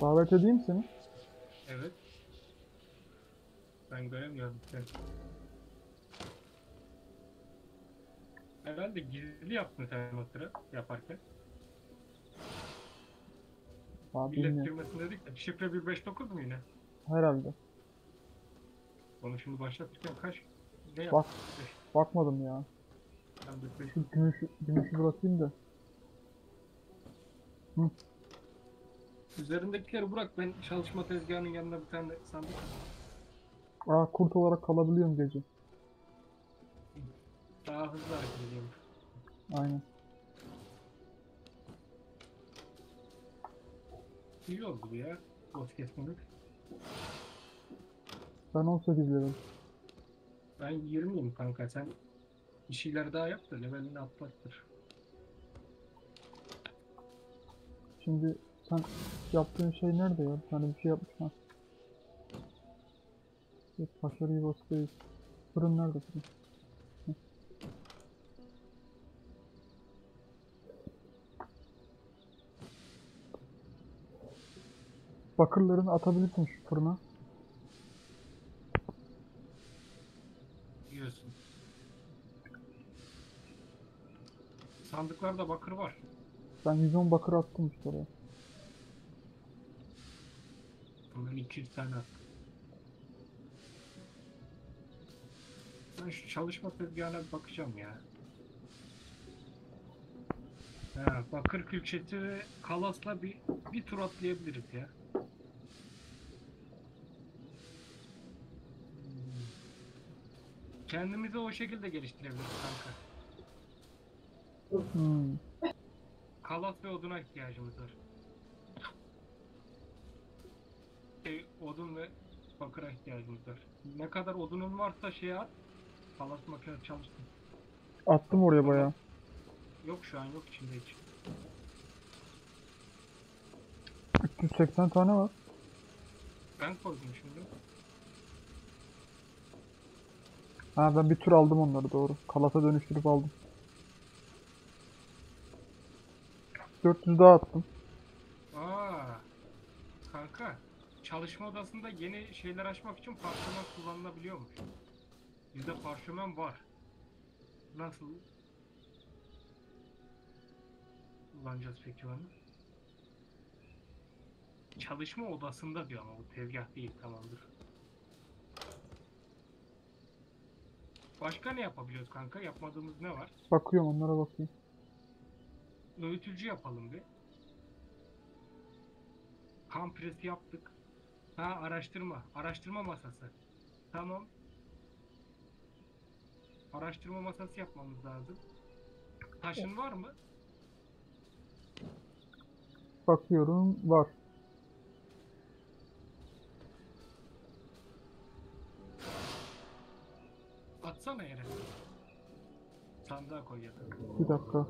Davet edeyim seni. Evet. Ben göremiyorum seni. Herhalde gizli yaptın sen o sıra yaparken. Abi Millet girmesin dedik de şifre 159 mu yine? Herhalde. Onu şimdi başlatırken kaç? Ne Bak. yaptın? Bakmadım ya. Ben beş- Şu gümüşü, gümüşü bırakayım da. Üzerindekileri bırak ben çalışma tezgahının yanına bir tane sandık. Aa kurt olarak kalabiliyorum gece. Daha hızlı hareket ediyorum. Aynen. İyi oldu bu ya. Boss kesmemek. Ben 18 level. Ben 20'yim kanka sen bir şeyler daha yap da levelini atlattır. Şimdi sen yaptığın şey nerede ya? Bir tane bir şey yapmış ha. Evet, başarıyı basıyor. Fırın nerede fırın? Bakırlarını atabilirsin şu fırına. Diyorsun. Sandıklarda bakır var. Ben 110 bakır attım işte oraya. Ben 200 tane attım. Ben şu çalışma tezgahına bir bakacağım ya. Ha, bakır külçesi ve kalasla bir, bir tur atlayabiliriz ya. Kendimizi o şekilde geliştirebiliriz kanka. Hmm. Kalas ve oduna ihtiyacımız var. Şey, odun ve bakıra ihtiyacımız var. Ne kadar odunun varsa şeye at. Kalas makinesi çalışsın. Attım oraya bayağı. Yok şu an yok içinde hiç. 380 tane var. Ben koydum şimdi. Ha ben bir tur aldım onları doğru. Kalata dönüştürüp aldım. 400 daha attım. Aa, kanka çalışma odasında yeni şeyler açmak için parşömen kullanılabiliyormuş. Bizde parşömen var. Nasıl kullanacağız peki onu? Çalışma odasında diyor ama bu tezgah değil tamamdır. Başka ne yapabiliyoruz kanka? Yapmadığımız ne var? Bakıyorum onlara bakayım. Öğütücü yapalım bir. Kan presi yaptık. Ha araştırma. Araştırma masası. Tamam. Araştırma masası yapmamız lazım. Taşın var mı? Bakıyorum var. Atsana yere. Sandığa koy ya da. Bir dakika.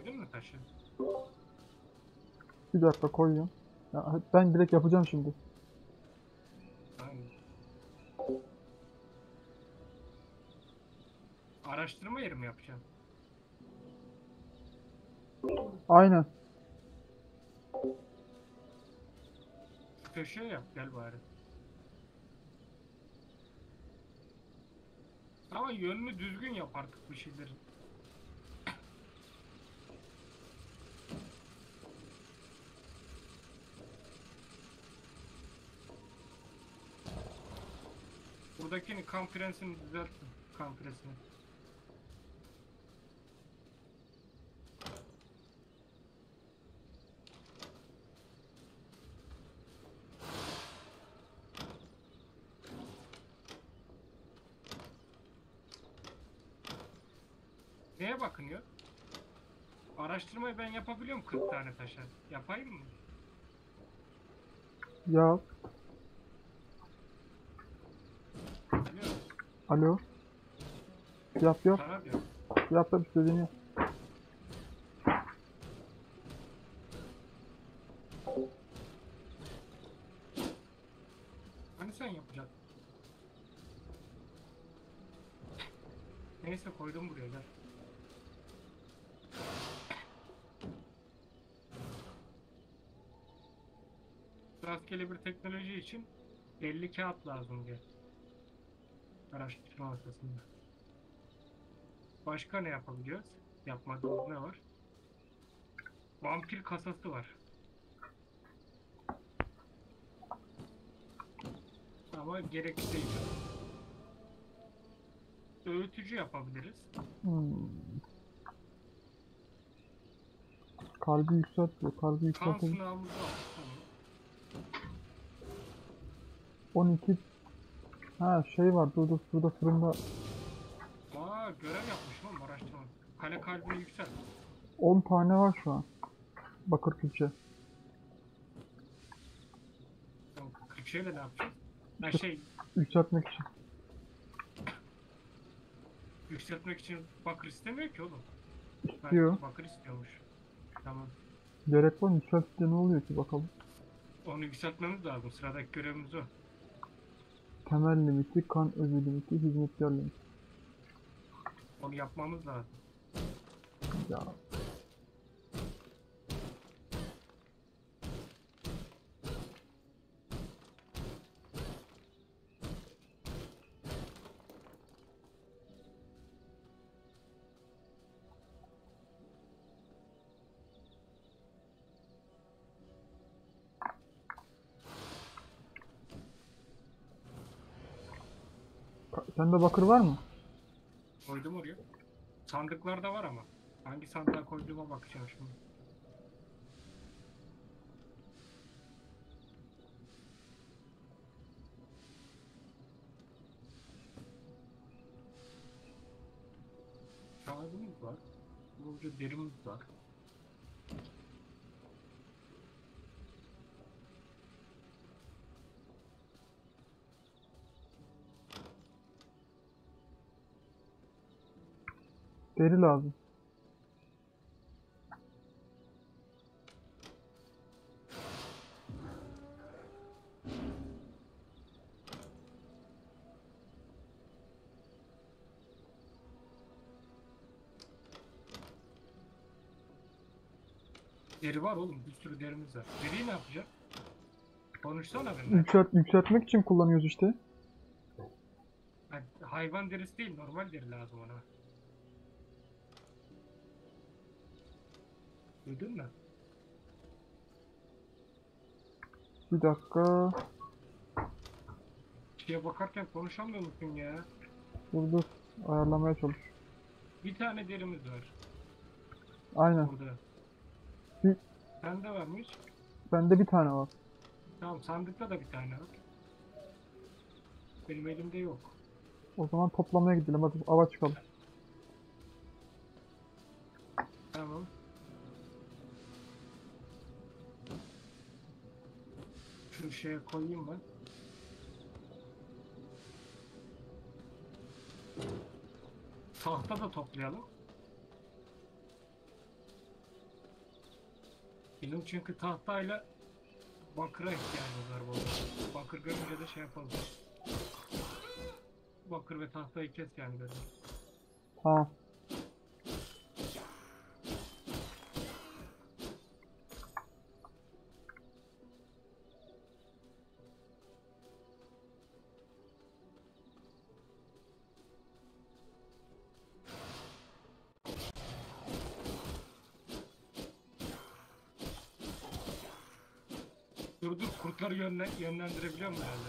Koydun mu taşı? Bir dakika koyuyorum. Ya, ben direkt yapacağım şimdi. Aynen. Araştırma yeri mi yapacağım? Aynen. Köşeye yap gel bari. Ama yönünü düzgün yap artık bir şeyleri. Buradakini kan prensini düzelttin. Kan Neye bakınıyor? Araştırmayı ben yapabiliyorum 40 tane taşa. Yapayım mı? Yap. Alo. Yap yap. Sana diyorum. Yap yap istediğini yap. Hani sen yapacaksın? Neyse koydum buraya gel. Rastgele bir teknoloji için 50 kağıt lazım diye. Araştırma ortasında. Başka ne yapabiliyoruz? Yapmadığımız ne var? Vampir kasası var. Ama gerekli değil. Öğütücü yapabiliriz. Hmm. Kalbi yükseltiyor. Kalbi Kan yükseltiyor. sınavımız var. Tamam. 12 Ha şey var dur dur şurada fırında Aa görev yapmışım ama araştırma. Kale kalbini yükselt. 10 tane var şu an. Bakır külçe. Kırkşehir'le ne yapacağız? Ha şey Yükseltmek için. yükseltmek için bakır istemiyor ki oğlum. İstiyor. bakır istiyormuş. Tamam. Gerek var mı? Yükseltince ne oluyor ki bakalım. Onu yükseltmemiz lazım. Sıradaki görevimiz o. Temel limiti, kan özü limiti, hizmetler limiti. Onu yapmamız lazım. Ya Sende bakır var mı? Koydum oraya. Sandıklarda var ama. Hangi sandığa koyduğuma bakacağım şimdi. Kağıdımız var. Burada derimiz var. Deri lazım. Deri var oğlum. Bir sürü derimiz var. Deriyi ne yapacağız? Konuşsana benimle. Yükselt, yükseltmek için kullanıyoruz işte. Ha, hayvan derisi değil, normal deri lazım ona. Duydun mu? Bir dakika. Şeye bakarken konuşamıyor musun ya? Dur dur. Ayarlamaya çalış. Bir tane derimiz var Aynen. burada. Bir- Sende varmış. Bende bir tane var. Tamam sandıkta da bir tane var. Benim elimde yok. O zaman toplamaya gidelim. Hadi ava çıkalım. Tamam. Şu şeye koyayım ben. Tahta da toplayalım. Bizim çünkü tahtayla bakıra ihtiyacımız var bu. Bakır görünce de şey yapalım. Bakır ve tahtayı kes yani dedim. Tamam. Dur dur kurtları yönle yönlendirebiliyor muyum herhalde?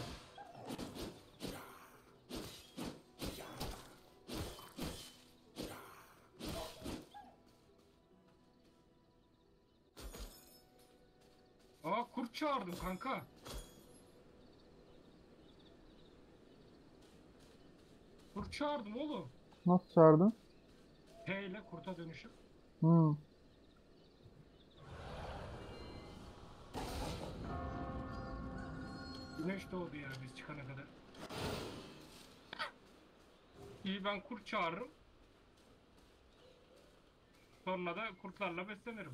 Aa kurt çağırdım kanka. Kurt çağırdım oğlum. Nasıl çağırdın? T ile kurta dönüşüp Hmm. Güneş doğdu ya biz çıkana kadar. İyi ben kurt çağırırım. Sonra da kurtlarla beslenirim.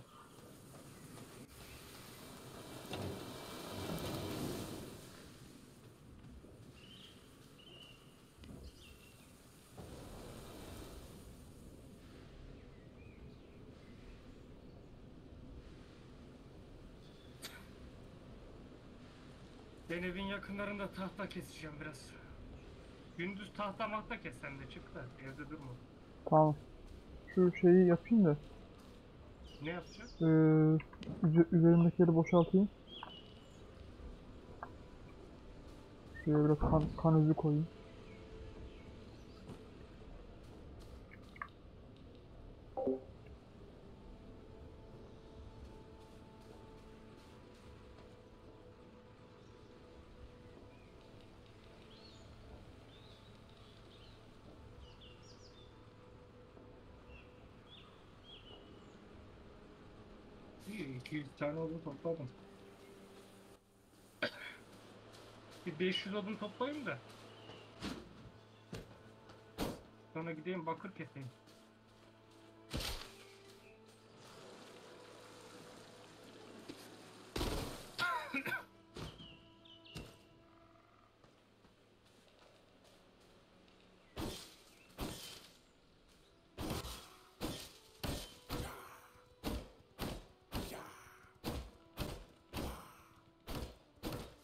Ben evin yakınlarında tahta keseceğim biraz. Gündüz tahta mahta kes sen de çık da evde durma. Tamam. Şu şeyi yapayım da. Ne yapacağız? Ee, üze- üzerimdekileri boşaltayım. Şuraya biraz kan, kan özü koyayım. İyi 200 tane odun topladım. Bir 500 odun toplayayım da. Sonra gideyim bakır keseyim.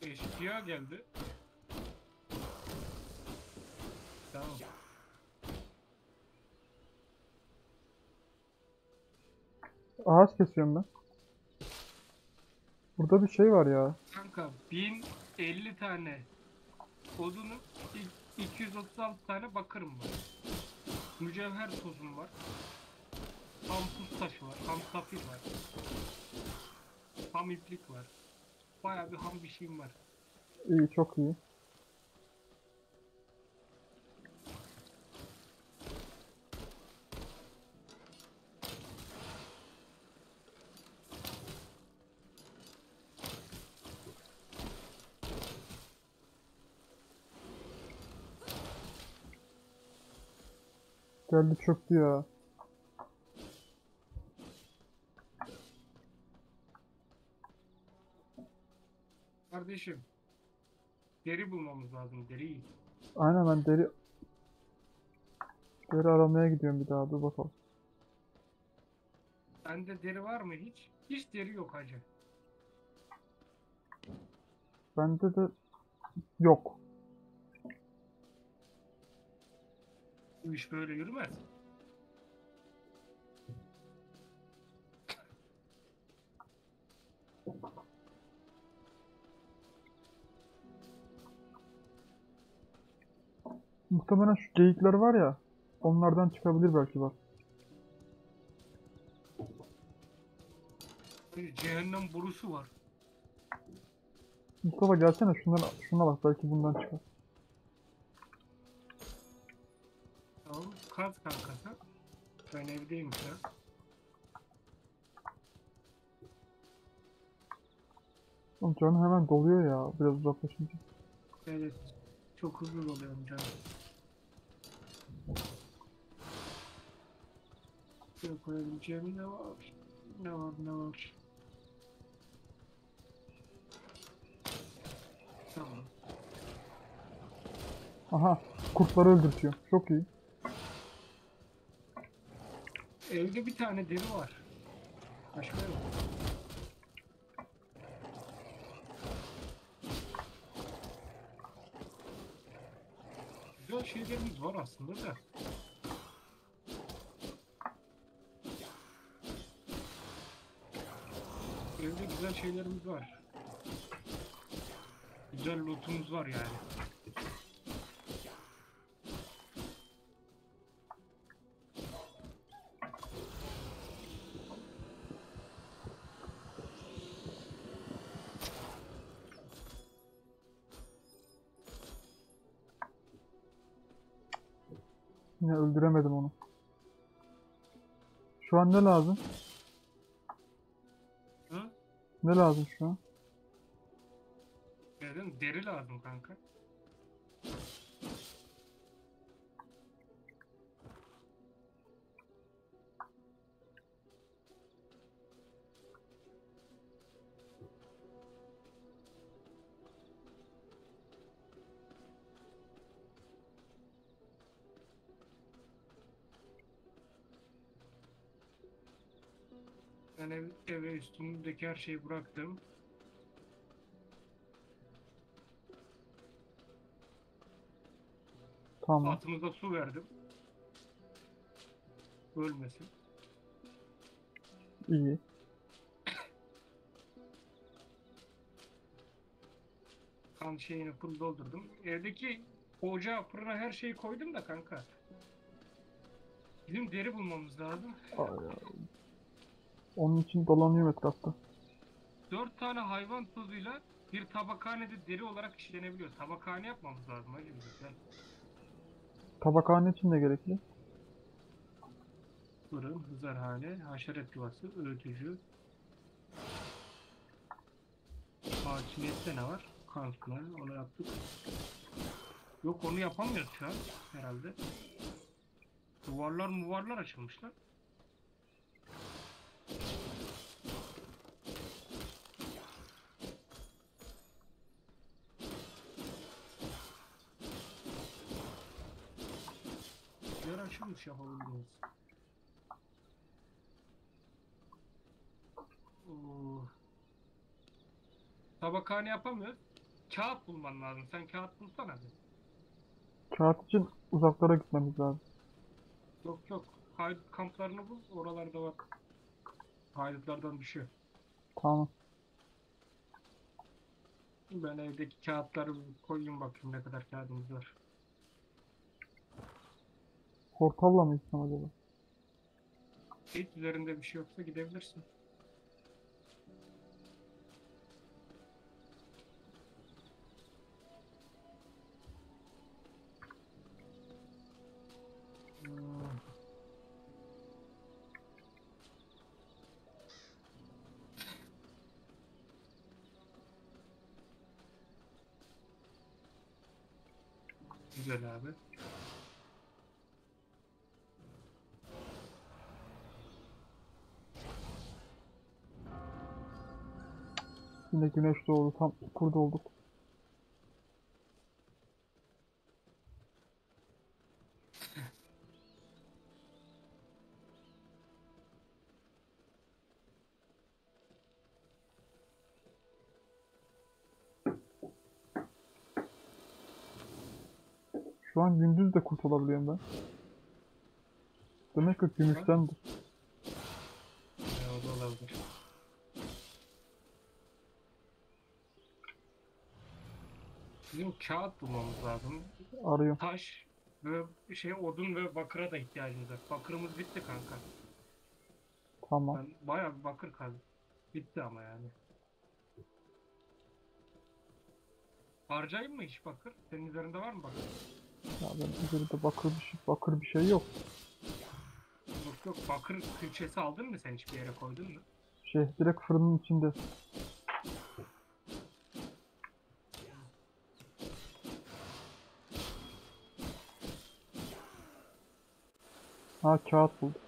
Eşkıya geldi. Tamam. Ağaç kesiyorum ben. Burada bir şey var ya. Kanka 1050 tane odunun i- 236 tane bakırım var. Mücevher tozum var. Ham tuz taşı var. Ham safir var. Ham iplik var. Bayağı bir ham bir şeyim var. İyi çok iyi. Geldi çöktü ya. Kardeşim. Deri bulmamız lazım. Deri. Aynen ben deri deri aramaya gidiyorum bir daha dur bakalım. Bende deri var mı hiç? Hiç deri yok hacı. Bende de yok. Bu iş böyle yürümez. Muhtemelen şu geyikler var ya onlardan çıkabilir belki bak. Cehennem borusu var. Mustafa gelsene şundan şuna bak belki bundan çıkar. Tamam. Kaz kankası. Ben evdeyim şu an. Oğlum canım hemen doluyor ya biraz uzaklaşınca. Evet. Çok hızlı oluyorum canım. Şuraya koyabileceğim ne var? Ne var ne var? Tamam. Aha kurtları öldürtüyor. Çok iyi. Evde bir tane deri var. Başka yok. Güzel şeylerimiz var aslında da. Güzel şeylerimiz var. Güzel lootumuz var yani. Yine öldüremedim onu. Şu an ne lazım? Ne lazım şu an? Dedim deri lazım kanka. Ben ev, eve üstümdeki her şeyi bıraktım. Tamam. Atımıza su verdim. Ölmesin. iyi. Kan şeyini full doldurdum. Evdeki ocağa, fırına her şeyi koydum da kanka. Bizim deri bulmamız lazım. Ay. Onun için dolanıyorum etrafta. Dört tane hayvan tozuyla bir tabakhanede deri olarak işlenebiliyor. Tabakhane yapmamız lazım hacı güzel. Tabakhane için de gerekli. Fırın, hızarhane, haşeret yuvası, öğütücü. Hakimiyette ne var? Kanslar, onu yaptık. Yok onu yapamıyoruz şu an herhalde. Duvarlar muvarlar açılmışlar. Yer açılmış yapabiliriz. Oo. Tabakhane yapamıyoruz. Kağıt bulman lazım. Sen kağıt bulsana bir. Kağıt için uzaklara gitmemiz lazım. Yok yok. Haydut kamplarını bul. Oralarda var. Haydutlardan düşüyor. Tamam. Ben evdeki kağıtları bir koyayım bakayım ne kadar kağıdımız var. Portalla mı gitsem acaba? Hiç üzerinde bir şey yoksa gidebilirsin. Güzel abi. Yine güneş doğdu. Tam burada olduk. Şu an gündüz de kurtulabiliyorum ben. Demek ki gümüştendir. Ya, o da olabilir. Bizim kağıt bulmamız lazım. Arıyorum. Taş ve şey odun ve bakıra da ihtiyacımız var. Bakırımız bitti kanka. Tamam. Ben bayağı bir bakır kazdım. Bitti ama yani. Harcayayım mı hiç bakır? Senin üzerinde var mı bakır? Ya ben üzerinde bakır bir şey, bakır bir şey yok. Yok yok bakır külçesi aldın mı sen hiçbir yere koydun mu? Şey direkt fırının içinde. Ha kağıt buldum.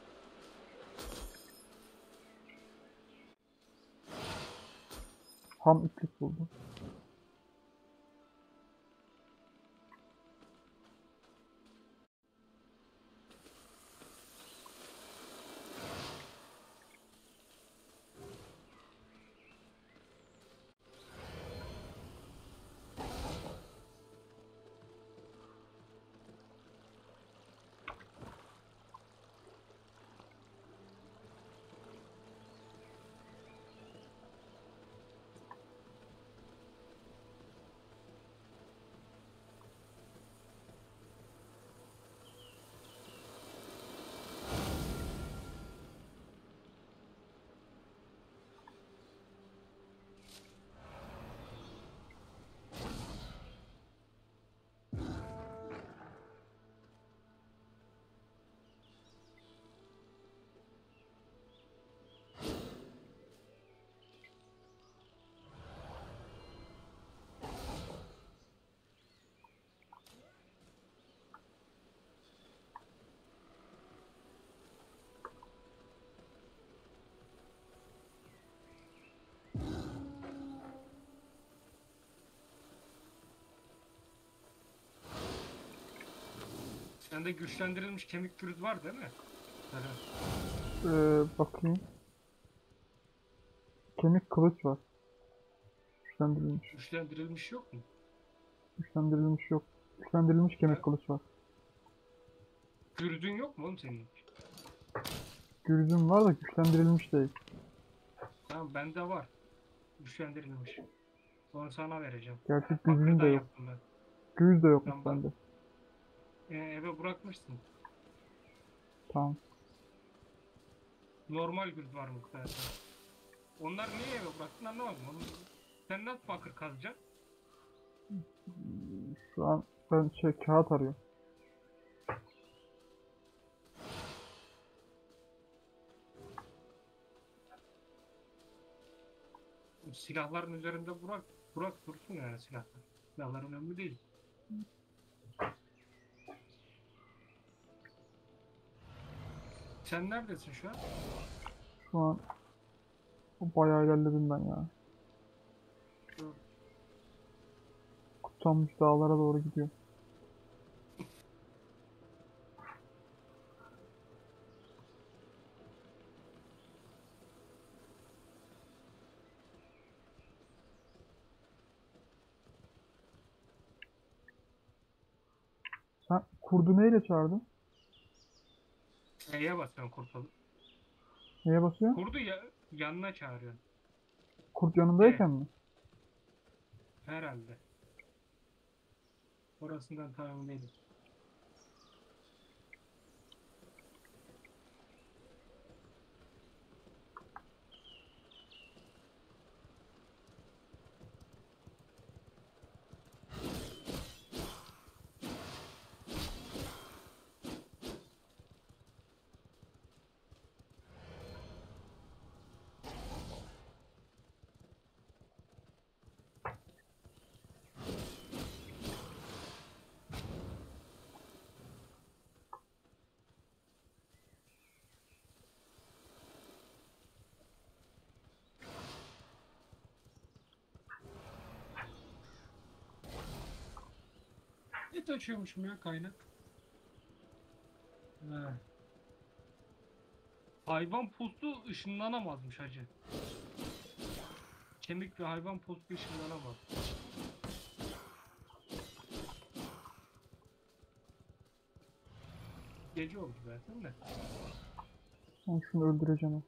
Ham iplik buldum. Sende güçlendirilmiş kemik kürüz var değil mi? Ee, bakayım. Kemik kılıç var. Güçlendirilmiş. Güçlendirilmiş yok mu? Güçlendirilmiş yok. Güçlendirilmiş kemik kılıç var. Gürzün yok mu oğlum senin? Gürzüm var da güçlendirilmiş değil. Tamam bende var. Güçlendirilmiş. Onu sana vereceğim. Gürzüm Bakırdan de yok. yaptım ben. De yokmuş Tamam. bende. Ee, eve bırakmışsın. Tamam. Normal gürz var mı zaten? Onlar niye eve bıraktın anlamadım. Onu... Sen nasıl bakır kazacaksın? Şu an ben şey kağıt arıyorum. Silahların üzerinde bırak. Bırak dursun yani silahlar. Silahlar önemli değil. Sen neredesin şu an? Şu an bayağı ilerledim ben ya. Dur. Kutsanmış dağlara doğru gidiyor. Sen kurdu neyle çağırdın? Neye basıyorsun kurtalı? Neye basıyor? Kurdu ya yanına çağırıyorsun. Kurt yanındayken mi? Herhalde. Orasından tamam değilim. Ne taşıyormuşum ya kaynak? He. Hayvan postu ışınlanamazmış hacı. Kemik ve hayvan postu ışınlanamaz. Gece oldu zaten de. Ben şunu öldüreceğim.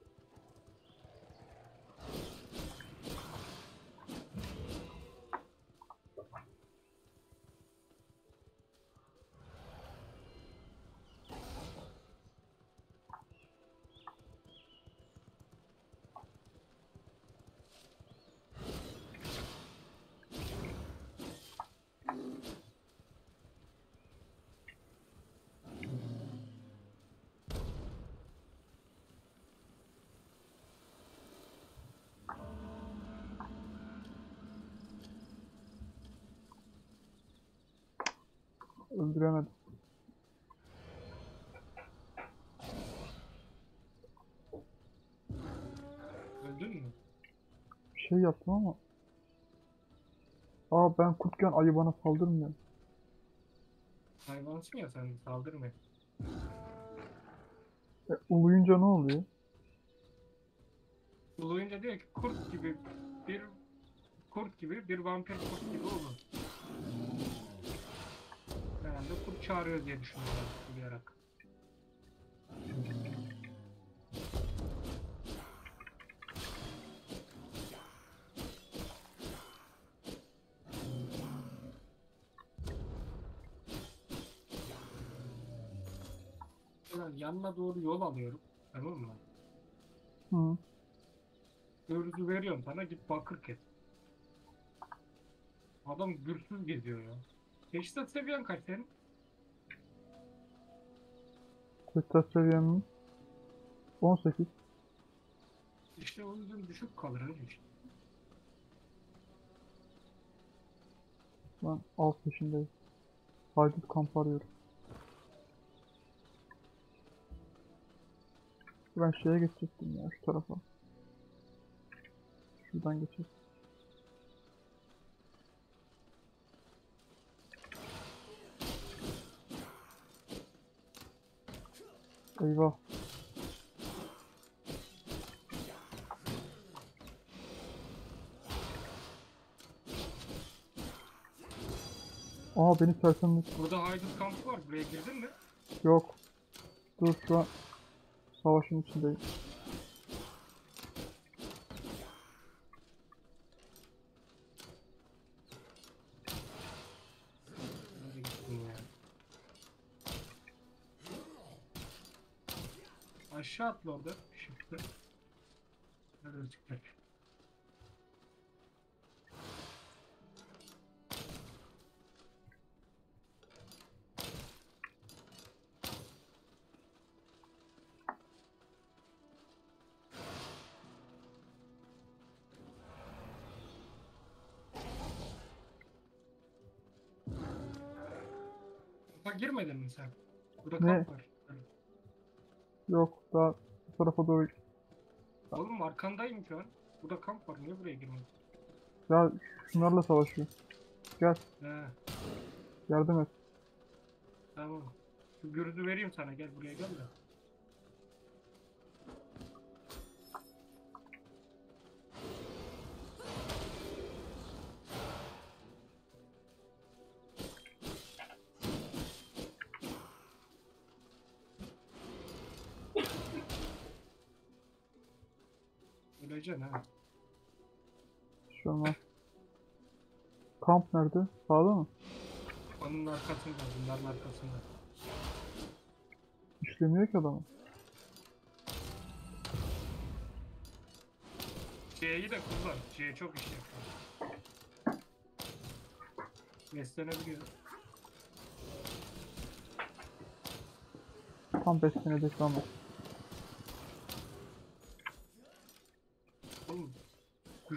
Öldüremedim. Öldün mü? Bir şey yaptım ama. Aa ben kurtken ayı bana saldırmıyor. Hayvansın ya sen saldırma. E, uluyunca ne oluyor? Uluyunca diyor ki kurt gibi bir kurt gibi bir vampir kurt gibi olun. Çağırıyor diye düşünüyorlar uluyarak. Ulan yanına doğru yol alıyorum. Tamam mı? Hı. Gürzü veriyorum sana git bakır kes. Adam gürsüz geziyor ya. Teşhisat seviyen kaç senin? Testat seviyem mi? 18. İşte o yüzden düşük kalır hacı işte. Ben alt peşindeyim. Haydut kamp arıyorum. Ben şeye geçecektim ya şu tarafa. Şuradan geçeceğim. Eyvah. Aa beni sersemlet. Burada haydut kampı var. Buraya girdin mi? Yok. Dur şu an savaşın içindeyim. Nereye gittin ya? Aşağı atla orada. Shift'te. Nerede çıkacak? Kampa girmedin mi sen? Burada Ne? kamp var. Yok daha bu tarafa doğru. Oğlum arkandayım şu an. Burada kamp var. Niye buraya girmedin? Ya şunlarla savaşıyor. Gel He, yardım et. tamam. Şu gürdü vereyim sana. Gel buraya gel de. Öleceksin ha. Şu an Kamp nerede? Sağda mı? Onun arkasında, bunların arkasında. İşlemiyor ki adamı. C'yi de kullan. C çok iş yapıyor. Beslenebiliyor. Tam 5 senede ama. Oğlum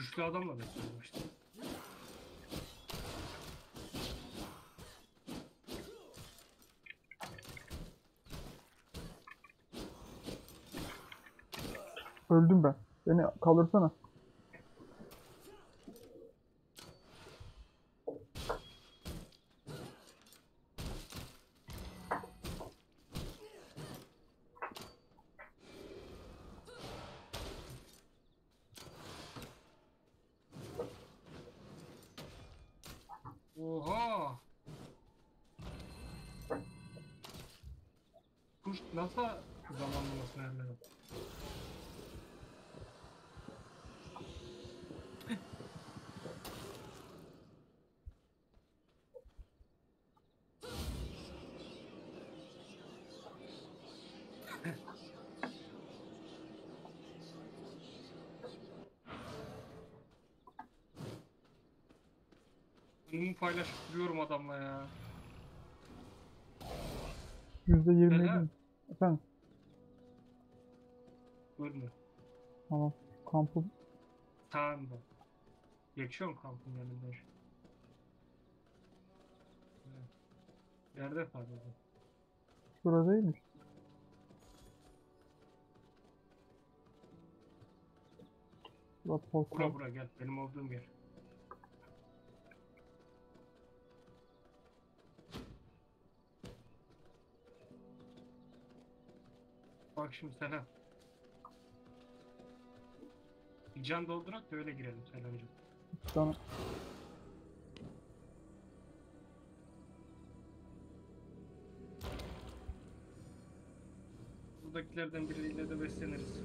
güçlü adamla besleniyor işte. Öldüm ben. Beni kaldırsana. Oha! Kuş zamanlamasını ayarladı? Bunu paylaşıp duruyorum adamla ya. %27 Neden? mi? Efendim? Buyurun. Tamam. Kampı Sağında. Geçiyorum kampın yanından. Nerede sadece? şurada değilmiş. Bura portal. Bura bura gel. Benim olduğum yer. Bak şimdi Selam. Can doldurak da öyle girelim Selamcığım. Tamam. Buradakilerden biriyle de besleniriz.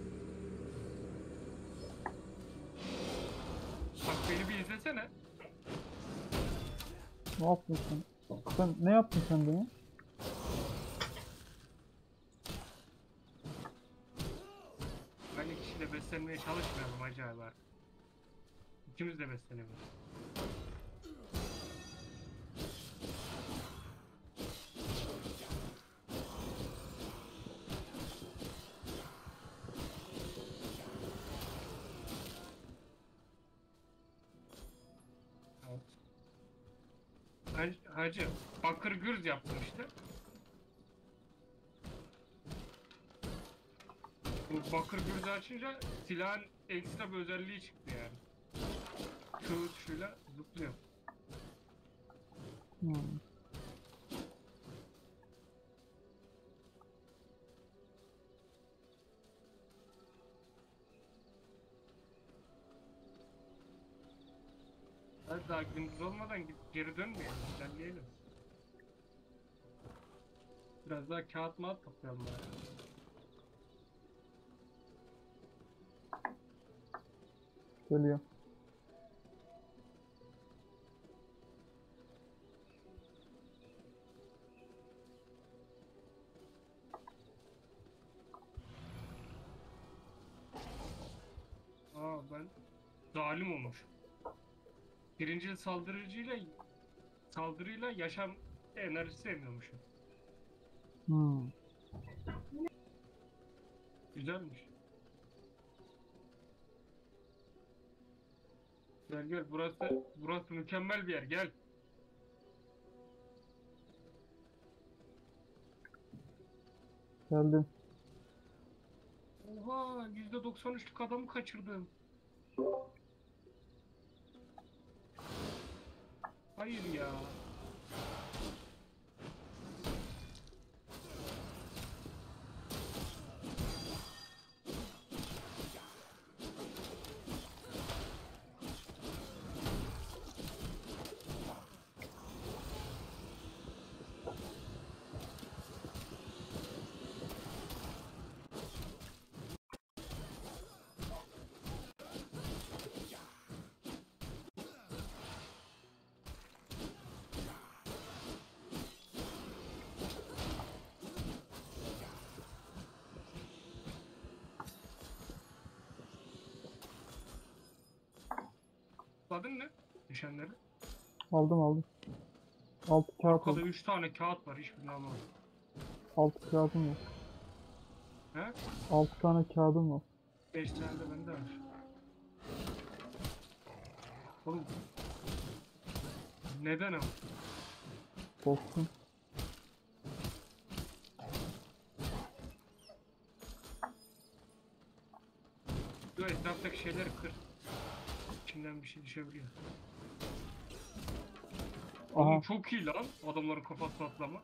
Bak beni bir izlesene. Ne yaptın sen? Sen ne yaptın sen beni? Beslenmeye çalışmayalım acaba. İkimiz de. Hacı, hacı bakır gürz yaptım işte. bakır gözü açınca silahın ekstra bir özelliği çıktı yani. Tığ tuşuyla zıplıyor. Hmm. Hadi daha gündüz olmadan geri dönmeyelim, ilerleyelim. Biraz daha kağıt mağat toplayalım bari. Geliyor. Aa ben zalim olmuş. Birinci saldırıcıyla saldırıyla yaşam enerjisi emiyormuşum. Hmm. Güzelmiş. Gel gel burası burası mükemmel bir yer gel. Geldim. Oha %93'lük adamı kaçırdım. Hayır ya. Adın ne? Düşenleri. Aldım aldım. Altı kağıt Arkada oldu. 3 tane kağıt var hiçbirini almadım. Altı kağıdım var. He? Altı tane kağıdım var. 5 tane de bende var. Oğlum. Neden ama? Dostum. Şu etraftaki şeyleri kır. İçinden bir şey düşebiliyor. Aha. Oğlum çok iyi lan adamların kafasına atlama.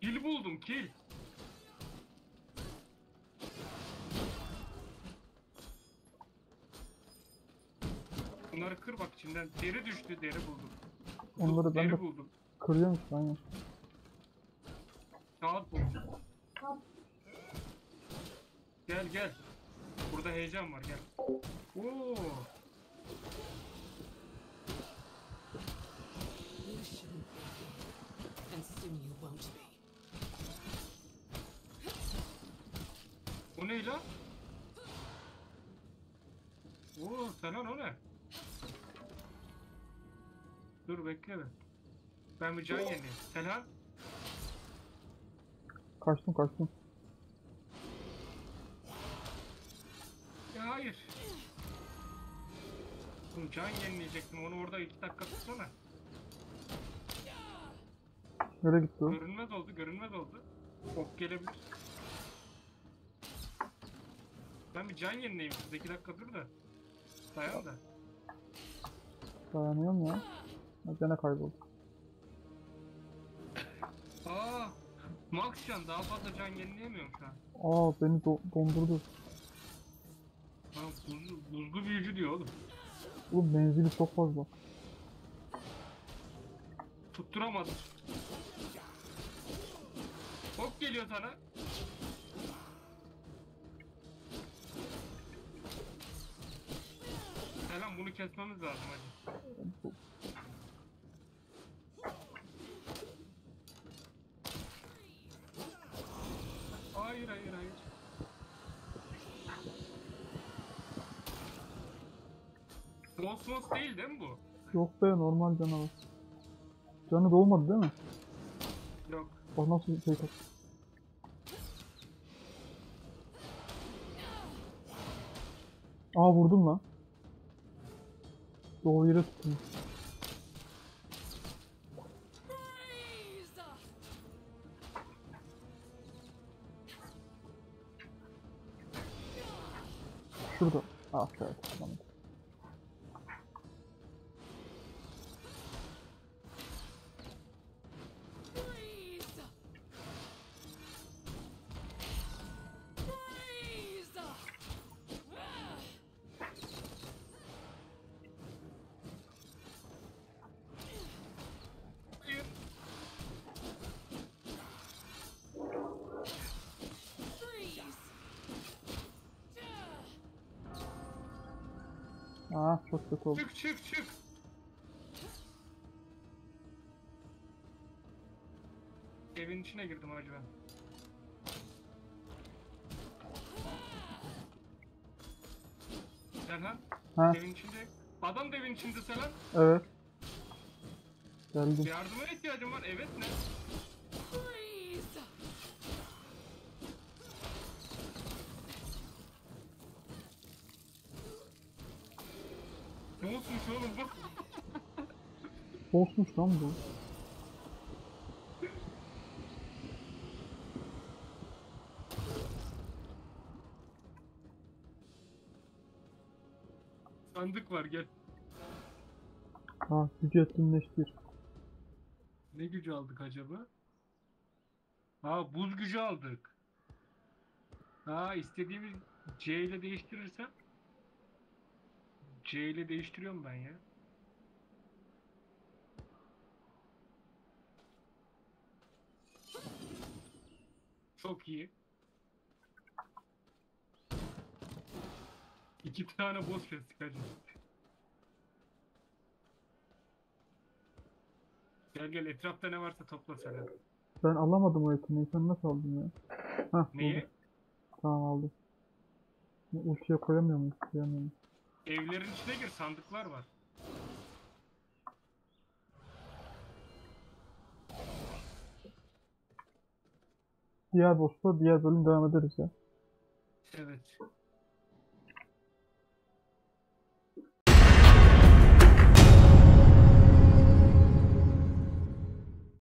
Kill buldum kill. Bunları kır bak içinden deri düştü deri buldum. Onları ben deri de buldum. kırıyorum işte aynen. Kağıt buldum. Gel gel. Burada heyecan var gel. Oo. O ne lan? Oo Senan o ne? Dur bekle be. Ben bir can yeniyim. Senan Kaçtım kaçtım. ya hayır. Can yenileyecektim onu orada iki dakika tutsana. Nereye gitti o? Görünmez oldu görünmez oldu. Ok gelebilir. Ben bir can yenileyim siz iki dakika dur da. Dayan da. Dayanıyorum ya. Gene kayboldu. Aa, Max can daha fazla can yenileyemiyorum şu an. Aa beni do- dondurdu. Buzlu, buzlu büyücü diyor oğlum. Oğlum menzili çok fazla. Tutturamadım. Ok geliyor sana. Selam bunu kesmemiz lazım hadi. Hayır hayır hayır. Boss değil değil mi bu? Yok be normal canavar. Canı dolmadı değil mi? Yok. Bak nasıl şey kaç. Aa vurdum lan. Doğru yere tuttum. Şurada. Ah evet. Tamam. Kötü oldu. Çık çık çık. Evin içine girdim hacı ben. Serhan, Ha evin içinde. Adam da evin içinde Serhan. evet. Geldim. Yardıma ihtiyacım var. Evet ne? Olsun oğlum bu? Bossmuş lan bu. Sandık var gel. Ha gücü etkinleştir. Ne gücü aldık acaba? Ha buz gücü aldık. Ha istediğimiz C ile değiştirirsem C ile değiştiriyorum ben ya. Çok iyi. İki tane boss kestik hacı. Gel gel etrafta ne varsa topla sen. hadi. Ben alamadım o yeteneği. Sen nasıl aldın ya? Hah Neyi? buldum. Tamam aldım. Ya, Ultiye koyamıyor muyum? Koyamıyorum. Evlerin içine gir sandıklar var. Diğer boss'ta diğer bölüm devam ederiz ya. Evet.